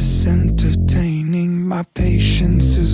this entertaining. My patience is.